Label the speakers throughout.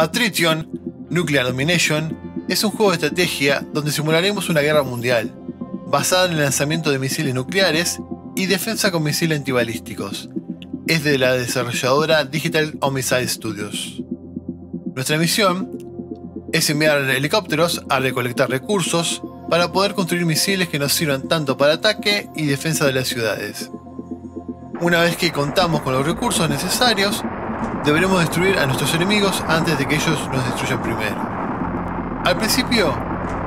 Speaker 1: Attrition Nuclear Domination es un juego de estrategia donde simularemos una guerra mundial, basada en el lanzamiento de misiles nucleares y defensa con misiles antibalísticos. Es de la desarrolladora Digital Homicide Studios. Nuestra misión es enviar helicópteros a recolectar recursos para poder construir misiles que nos sirvan tanto para ataque y defensa de las ciudades. Una vez que contamos con los recursos necesarios, deberemos destruir a nuestros enemigos antes de que ellos nos destruyan primero. Al principio,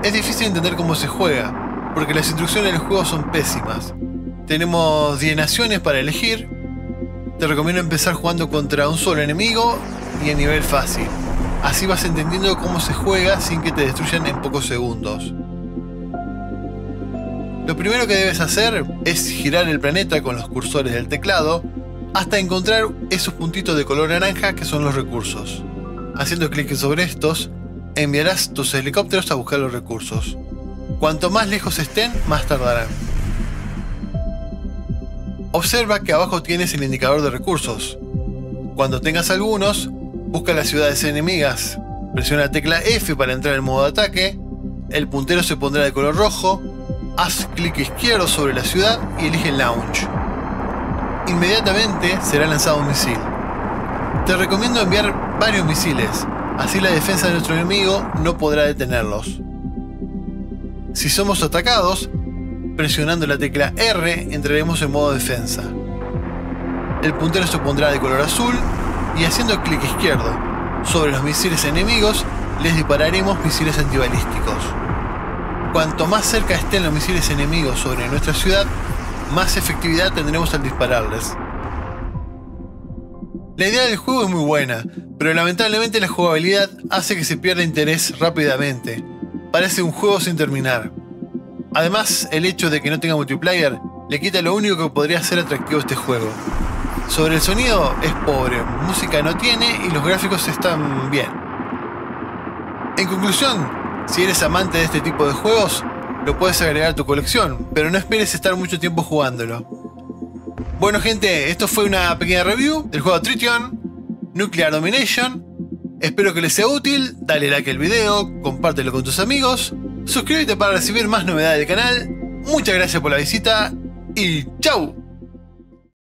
Speaker 1: es difícil entender cómo se juega, porque las instrucciones del juego son pésimas. Tenemos 10 naciones para elegir. Te recomiendo empezar jugando contra un solo enemigo y a nivel fácil. Así vas entendiendo cómo se juega sin que te destruyan en pocos segundos. Lo primero que debes hacer es girar el planeta con los cursores del teclado hasta encontrar esos puntitos de color naranja que son los recursos. Haciendo clic sobre estos, enviarás tus helicópteros a buscar los recursos. Cuanto más lejos estén, más tardarán. Observa que abajo tienes el indicador de recursos. Cuando tengas algunos, busca las ciudades enemigas. Presiona la tecla F para entrar en modo de ataque. El puntero se pondrá de color rojo haz clic izquierdo sobre la ciudad y elige Launch. Inmediatamente será lanzado un misil. Te recomiendo enviar varios misiles, así la defensa de nuestro enemigo no podrá detenerlos. Si somos atacados, presionando la tecla R entraremos en modo defensa. El puntero se pondrá de color azul y haciendo clic izquierdo sobre los misiles enemigos les dispararemos misiles antibalísticos. Cuanto más cerca estén los misiles enemigos sobre nuestra ciudad, más efectividad tendremos al dispararles. La idea del juego es muy buena, pero lamentablemente la jugabilidad hace que se pierda interés rápidamente. Parece un juego sin terminar. Además, el hecho de que no tenga multiplayer le quita lo único que podría ser atractivo este juego. Sobre el sonido es pobre, música no tiene y los gráficos están bien. En conclusión, si eres amante de este tipo de juegos, lo puedes agregar a tu colección, pero no esperes estar mucho tiempo jugándolo. Bueno gente, esto fue una pequeña review del juego Trition Nuclear Domination. Espero que les sea útil, dale like al video, compártelo con tus amigos, suscríbete para recibir más novedades del canal. Muchas gracias por la visita y ¡chao!